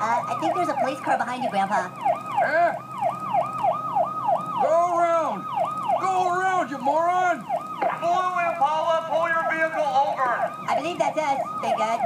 Uh, I think there's a police car behind you, Grandpa. Eh? Go around! Go around, you moron! Blue Impala, pull your vehicle over! I believe that's us. Thank God.